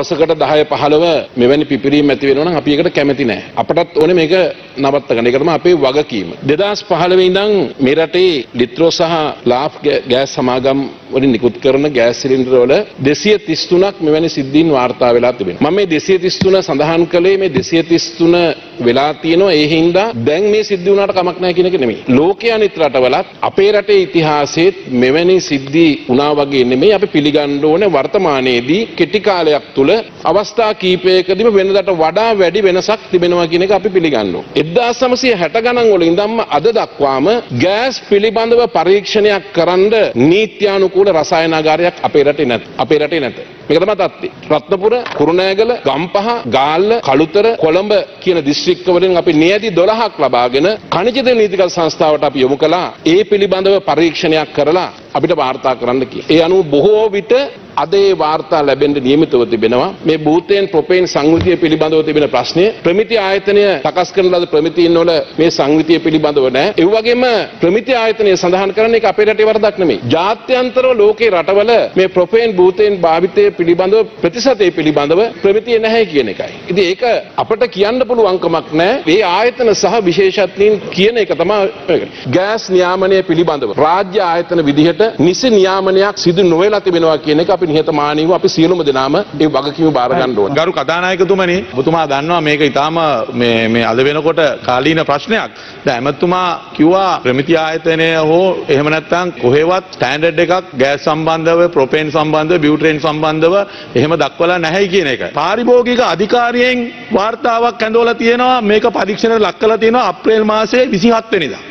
දවසකට 10 15 මෙවැනි පිපිරීම් ඇති වෙනවා නම් අපි ඒකට කැමති නැහැ. අපටත් ඕනේ මේක නවත්ත ගන්න. ඒක තමයි අපේ වගකීම. 2015 ඉඳන් මේ රටේ ලිත්‍රෝ සහ ලාෆ් ගෑස් සමාගම් වලින් නිකුත් කරන ගෑස් සිලින්ඩර වල 233ක් මෙවැනි සිද්ධීන් වාර්තා වෙලා තිබෙනවා. මම මේ 233 සඳහන් කළේ මේ 233 වෙලා තියෙනවා ඒ හින්දා දැන් මේ සිද්ධ වුණාට කමක් නැහැ කියන එක නෙමෙයි. ලෝකයේ අනිත් රටවලත් අපේ රටේ ඉතිහාසයේත් මෙවැනි සිද්ධි වුණා වගේ නෙමෙයි අපි පිළිගන්න ඕනේ වර්තමානයේදී කෙටි කාලයක් තුල අවස්ථා කීපයකදීම වෙනදාට වඩා වැඩි වෙනසක් තිබෙනවා කියන එක අපි පිළිගන්න ඕනේ. 1960 ගණන් වල ඉඳන්ම අද දක්වාම ගෑස් පිළිබඳව පරීක්ෂණයක් කරන්න නීත්‍යානුකූල රසායනාගාරයක් අපේ රටේ නැත. අපේ රටේ නැත. මේක තමයි තත්ත්වය. රත්නපුර, කුරුණෑගල, ගම්පහ, ගාල්ල, කළුතර, කොළඹ කියන දිස්ත්‍රික්ක වලින් අපි නියැදි 12ක් ලබාගෙන ಖನಿජ තෙල් නීතිගත සංස්ථාවට අපි යොමු කළා. ඒ පිළිබඳව පරීක්ෂණයක් කරලා අපිට වාර්තා කරන්න කියලා. ඒ අනුව බොහෝ විට අද ඒ වාර්තා ලැබෙන්න නියමිතව තිබෙනවා. මේ බූතේන් ප්‍රොපේන් සංයුතිය පිළිබඳව තිබෙන ප්‍රශ්නය ප්‍රමිති ආයතනය සකස් කරන ලද ප්‍රමිතීන් වල මේ සංයුතිය පිළිබඳව නැහැ. ඒ වගේම ප්‍රමිති ආයතනය සඳහන් කරන එක අපේ රටේ වරදක් නෙමෙයි. ජාත්‍යන්තරව ලෝකේ රටවල මේ ප්‍රොපේන් බූතේන් භාවිතය පිළිබඳව ප්‍රතිශතය පිළිබඳව ප්‍රමිතිය නැහැ කියන එකයි. ඉතින් ඒක අපට කියන්න පුළුවන් කමක් නැහැ. මේ ආයතන සහ විශේෂඥයින් කියන එක තමයි ගෑස් නියාමනය පිළිබඳව රාජ්‍ය ආයතන විදිහට නිසි නියාමනයක් සිදු නොවෙලා තිබෙනවා කියන එක අපි නිහතමානීව අපි සියලුම දෙනාම ඒ වගකීම බාර ගන්න ඕනේ. ගරු කතානායකතුමනි ඔබතුමා දන්නවා මේක ඊටාම මේ මේ අද වෙනකොට කාලීන ප්‍රශ්නයක්. දැන් ඇමතුමා කිව්වා ප්‍රමිති ආයතනය හෝ එහෙම නැත්නම් කොහෙවත් ස්ටෑන්ඩඩ් එකක් ගෑස් සම්බන්ධව ප්‍රොපේන් සම්බන්ධව බියුට්‍රේන් සම්බන්ධව එහෙම දක්වලා නැහැ කියන එක. පාරිභෝගික අධිකාරියෙන් වාර්තාවක් ඇඳවලා තියෙනවා මේක පරීක්ෂණයට ලක් කරලා තියෙනවා අප්‍රේල් මාසයේ 27 වෙනිදා.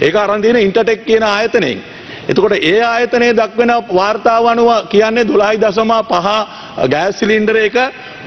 ඒක අරන් තියෙන ඉන්ටර්ටෙක් කියන ආයතනයෙන්. එතකොට ඒ ආයතනයේ දක්වන වාර්තාව අනුව කියන්නේ 12.5 ගෑස් සිලින්ඩර එක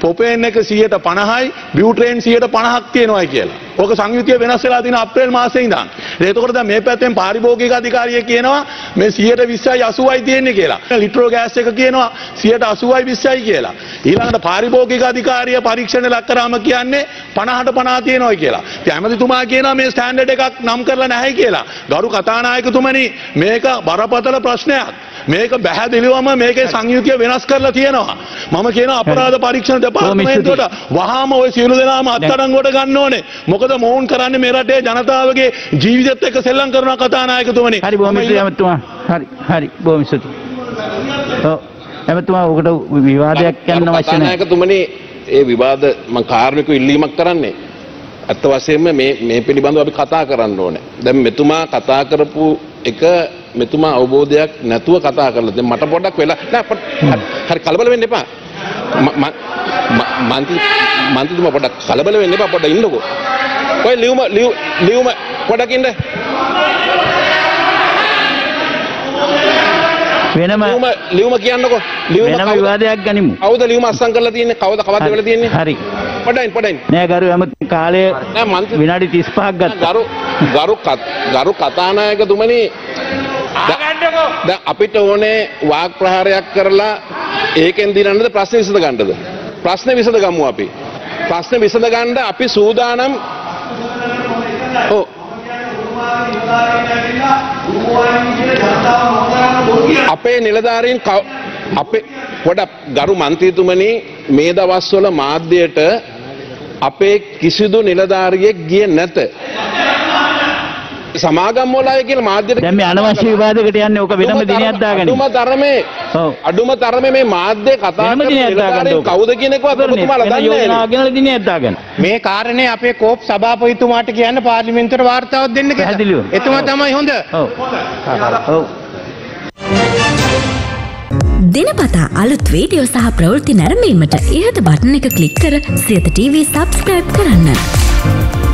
පොපේන් එක 150යි බියුට්‍රේන් 150ක් තියෙනවායි කියලා. ඕක සංයුතිය වෙනස් වෙලා තියෙන අප්‍රේල් මාසයේ ඉඳන්. එතකොට දැන් මේ පැත්තෙන් පාරිභෝගික අධිකාරිය කියනවා මේ 120යි 80යි තියෙන්නේ කියලා. ලිට්‍රෝ ගෑස් එක කියනවා 180යි 20යි කියලා. ඊළඟට පාරිභෝගික අධිකාරිය පරීක්ෂණ ලක් කරාම කියන්නේ 50ට 50 තියෙනවා කියලා. ඉතින් ඇමතිතුමා කියනවා මේ ස්ටෑන්ඩඩ් එකක් නම් කරලා නැහැ කියලා. ගරු කතානායකතුමනි මේක බරපතල ප්‍රශ්නයක්. මේක පැහැදිලිවම මේකේ සංයුතිය වෙනස් කරලා තියෙනවා. මම කියන අපරාධ පරීක්ෂණ දෙපාර්තමේන්තුවට වහාම ওই සියලු දෙනාම අත්අඩංගුවට ගන්න ඕනේ. මොකද මොවුන් කරන්නේ මේ රටේ ජනතාවගේ ජීවිතයත් එක්ක සෙල්ලම් කරන කතානායකතුමනි. හරි බොහොම ස්තුතියි ඇමතුමා. හරි හරි බොහොම ස්තුතියි. ඔව් ඇමතුමා ඔකට විවාදයක් යන්න අවශ්‍ය නැහැ. කතානායකතුමනි ඒ විවාද මම කාර්මික ඉල්ලීමක් කරන්නේ. ඇත්ත වශයෙන්ම මේ මේ පිළිබඳව අපි කතා කරන්න ඕනේ. දැන් මෙතුමා කතා කරපු එක මෙතුමා අවබෝධයක් නැතුව කතා කරලා දැන් මට පොඩ්ඩක් වෙලා නෑ හරි කලබල වෙන්න එපා. මන්ති මන්තිතුමා පොඩ්ඩක් කලබල වෙන්න එපා පොඩ්ඩක් ඉන්නකෝ. ඔය ලියුම ලියු- ලියුම පොඩ්ඩක් ඉන්න. වෙනම ලියුම කියන්නකෝ. ලියුම වෙනම විවාදයක් ගනිමු. කවුද ලියුම අස්සම් කරලා තියෙන්නේ? කවුද කවද්ද වෙලා තියෙන්නේ? හරි. පොඩ්ඩයින් පොඩ්ඩයින්. නෑ ගරු ඇමති කාලය විනාඩි 35ක් ගත්තා. ගරු ගරු ගරු කතානායකතුමනි දැන් අපිට ඕනේ වාග් ප්‍රහාරයක් කරලා ඒකෙන් දිනන්නද ප්‍රශ්න විසඳ ගන්නද? ප්‍රශ්න විසඳ ගමු අපි. ප්‍රශ්න විසඳ ගන්න අපි සූදානම්. ඔව්. අපේ නිලධාරීන් අපේ පොඩක් ගරු මන්ත්‍රීතුමනි මේ දවස්වල මාධ්‍යයට අපේ කිසිදු නිලධාරියෙක් ගියේ නැත සමාගම් වල අය කියලා මාධ්‍යට දැන් මේ අනවශ්‍ය විවාදයකට යන්නේ ඕක වෙනම දිනයක් දාගනිමු. අඩුම තරමේ ඔව්. අඩුම තරමේ මේ මාධ්‍ය කතා කරන දාගන්න. කවුද කියන එකවත් ඔබතුමාලා දන්නේ නැහැ යෝජනාවක් ගෙනලා දිනයක් දාගන්න. මේ කාරණේ අපේ කෝප් සභාපතිතුමාට කියන්න පාර්ලිමේන්තුවට වාර්තාවක් දෙන්න කියලා. පැහැදිලිව. එතුමා තමයි හොඳ. ඔව්. ඔව්. දිනපතා අලුත් වීඩියෝ සහ ප්‍රවෘත්ති නැරඹීමට ඉහත බටන එක ක්ලික් කර සියත TV සබස්ක්‍රයිබ් කරන්න.